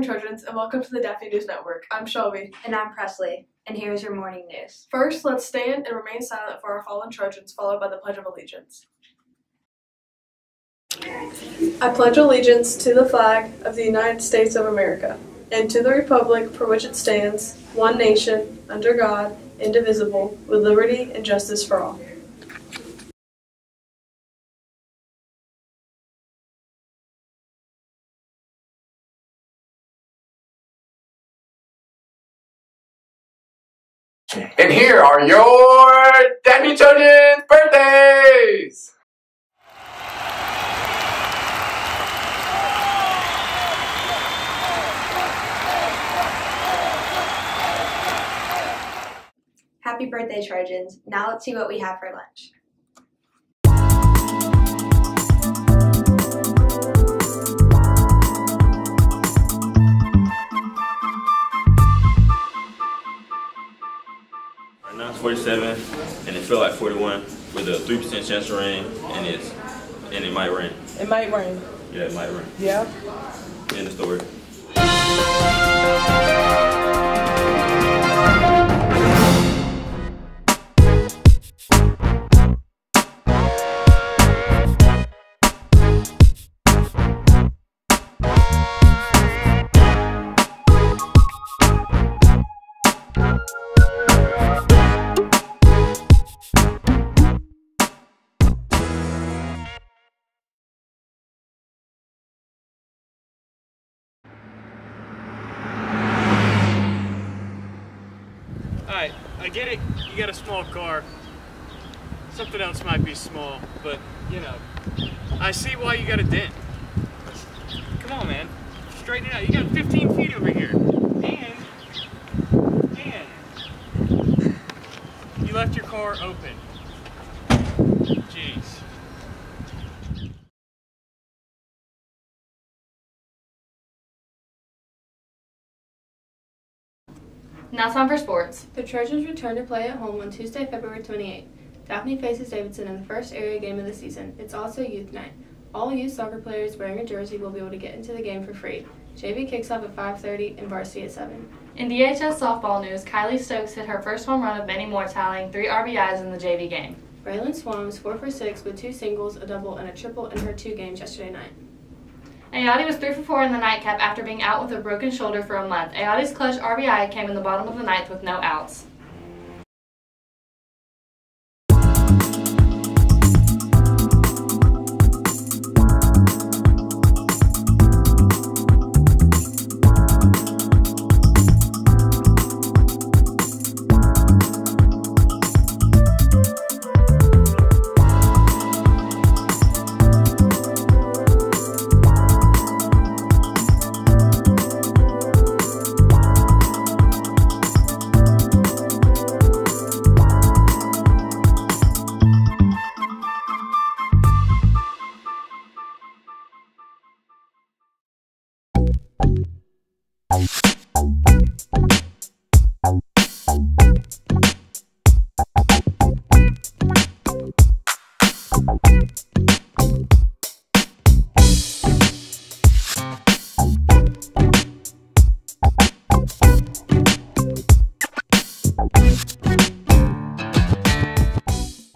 Morning, Trojans, and welcome to the Daphne News Network. I'm Shelby. And I'm Presley, and here's your morning news. First, let's stand and remain silent for our fallen Trojans, followed by the Pledge of Allegiance. I pledge allegiance to the flag of the United States of America and to the republic for which it stands, one nation, under God, indivisible, with liberty and justice for all. And here are your Daphne Trojans birthdays! Happy birthday, Trojans. Now let's see what we have for lunch. 47, and it felt like 41 with a 3% chance of rain, and it's and it might rain. It might rain. Yeah, it might rain. Yeah. End of story. Alright, I get it. You got a small car. Something else might be small, but you know, I see why you got a dent. Come on, man. Straighten it out. You got 15 feet over here. And, and, you left your car open. Jeez. Now it's time for sports. The Trojans return to play at home on Tuesday, February 28th. Daphne faces Davidson in the first area game of the season. It's also youth night. All youth soccer players wearing a jersey will be able to get into the game for free. JV kicks off at 5:30 and varsity at 7. In DHS softball news, Kylie Stokes hit her first home run of many more, tallying three RBIs in the JV game. Braylon Swan was 4 for 6 with two singles, a double, and a triple in her two games yesterday night. Ayati was 3 for 4 in the nightcap after being out with a broken shoulder for a month. Ayati's clutch RBI came in the bottom of the ninth with no outs.